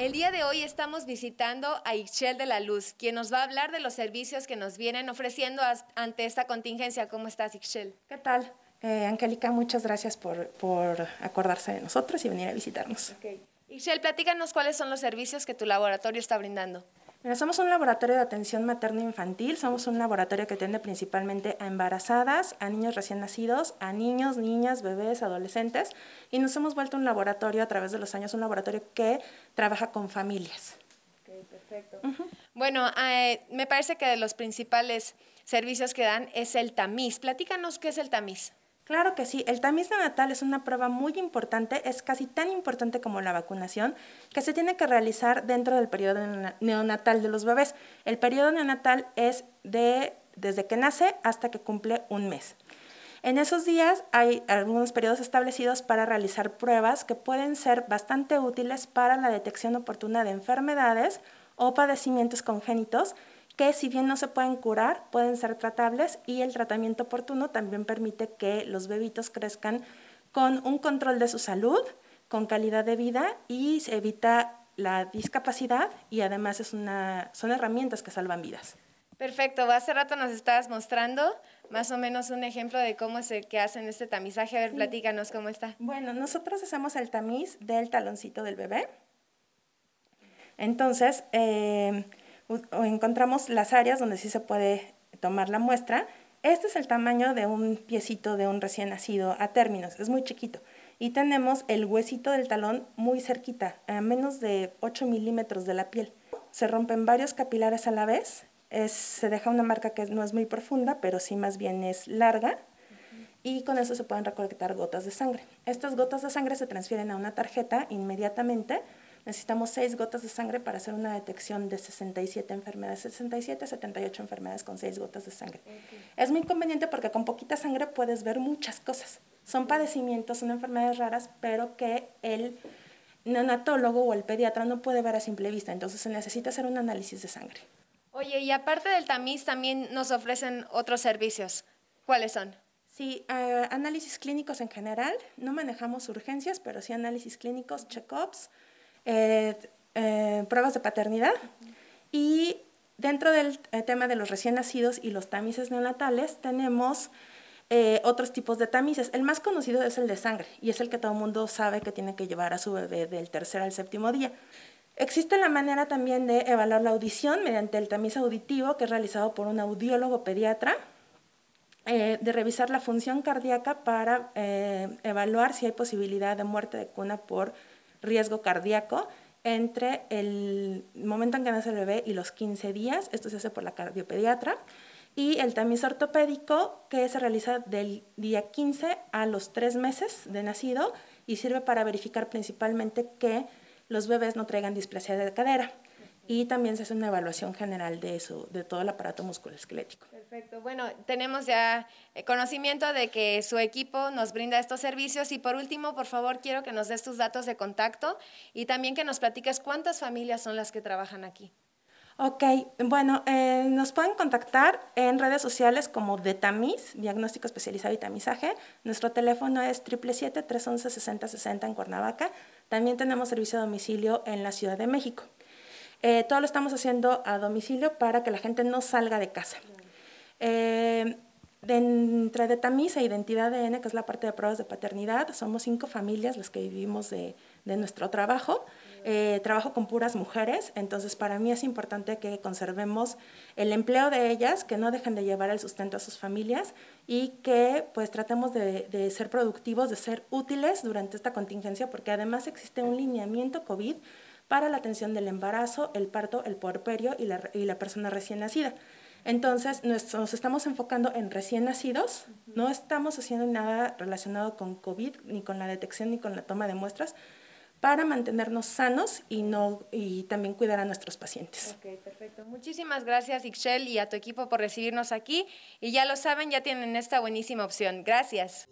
El día de hoy estamos visitando a Ixchel de la Luz, quien nos va a hablar de los servicios que nos vienen ofreciendo ante esta contingencia. ¿Cómo estás, Ixchel? ¿Qué tal? Eh, Angélica, muchas gracias por, por, acordarse de nosotros y venir a visitarnos. Okay. Ixchel, platícanos cuáles son los servicios que tu laboratorio está brindando. Mira, somos un laboratorio de atención materno-infantil, somos un laboratorio que atiende principalmente a embarazadas, a niños recién nacidos, a niños, niñas, bebés, adolescentes, y nos hemos vuelto un laboratorio a través de los años, un laboratorio que trabaja con familias. Perfecto. Bueno, eh, me parece que de los principales servicios que dan es el tamiz. Platícanos qué es el tamiz. Claro que sí, el tamiz neonatal es una prueba muy importante, es casi tan importante como la vacunación, que se tiene que realizar dentro del periodo neonatal de los bebés. El periodo neonatal es de desde que nace hasta que cumple un mes. En esos días hay algunos periodos establecidos para realizar pruebas que pueden ser bastante útiles para la detección oportuna de enfermedades o padecimientos congénitos que si bien no se pueden curar, pueden ser tratables y el tratamiento oportuno también permite que los bebitos crezcan con un control de su salud, con calidad de vida y se evita la discapacidad y además es una, son herramientas que salvan vidas. Perfecto, hace rato nos estabas mostrando más o menos un ejemplo de cómo se que hacen este tamizaje. A ver, platícanos cómo está. Bueno, nosotros hacemos el tamiz del taloncito del bebé. Entonces, eh, encontramos las áreas donde sí se puede tomar la muestra. Este es el tamaño de un piecito de un recién nacido a términos, es muy chiquito. Y tenemos el huesito del talón muy cerquita, a menos de 8 milímetros de la piel. Se rompen varios capilares a la vez, se deja una marca que no es muy profunda, pero sí más bien es larga. Y con eso se pueden recolectar gotas de sangre. Estas gotas de sangre se transfieren a una tarjeta inmediatamente necesitamos seis gotas de sangre para hacer una detección de 67 enfermedades, 67, 78 enfermedades con seis gotas de sangre. Es muy conveniente porque con poquita sangre puedes ver muchas cosas. Son padecimientos, son enfermedades raras, pero que el neonatólogo o el pediatra no puede ver a simple vista, entonces se necesita hacer un análisis de sangre. Oye, y aparte del tamiz también nos ofrecen otros servicios. ¿Cuáles son? Sí, eh, análisis clínicos en general. No manejamos urgencias, pero sí análisis clínicos, check-ups, eh, eh, pruebas de paternidad y dentro del eh, tema de los recién nacidos y los tamices neonatales tenemos otros tipos de tamices. El más conocido es el de sangre y es el que todo el mundo sabe que tiene que llevar a su bebé del tercer al séptimo día. Existe la manera también de evaluar la audición mediante el tamiz auditivo que es realizado por un audiólogo pediatra, de revisar la función cardíaca para evaluar si hay posibilidad de muerte de cuna por riesgo cardíaco entre el momento en que nace el bebé y los 15 días, esto se hace por la cardiopediatra, y el tamiz ortopédico que se realiza del día 15 a los 3 meses de nacido y sirve para verificar principalmente que los bebés no traigan displasia de cadera y también se hace una evaluación general de eso, de todo el aparato musculoesquelético. Perfecto. Bueno, tenemos ya eh, conocimiento de que su equipo nos brinda estos servicios y por último, por favor, quiero que nos des tus datos de contacto y también que nos platiques cuántas familias son las que trabajan aquí. Ok, bueno, eh, nos pueden contactar en redes sociales como de Tamiz, Diagnóstico Especializado y Tamizaje. Nuestro teléfono es 777-311-6060 en Cuernavaca. También tenemos servicio a domicilio en la Ciudad de México. Eh, todo lo estamos haciendo a domicilio para que la gente no salga de casa. Eh, entre de tamiz e identidad de N, que es la parte de pruebas de paternidad, somos cinco familias las que vivimos de, nuestro trabajo. Eh, trabajo con puras mujeres, entonces para mí es importante que conservemos el empleo de ellas, que no dejen de llevar el sustento a sus familias y que pues tratemos de, de ser productivos, de ser útiles durante esta contingencia, porque además existe un lineamiento COVID para la atención del embarazo, el parto, el puerperio y la, y la persona recién nacida. Entonces, nos, estamos enfocando en recién nacidos, no estamos haciendo nada relacionado con COVID, ni con la detección, ni con la toma de muestras, para mantenernos sanos y, no, y también cuidar a nuestros pacientes. Ok, perfecto. Muchísimas gracias, Ixchel, y a tu equipo por recibirnos aquí. Y ya lo saben, ya tienen esta buenísima opción. Gracias.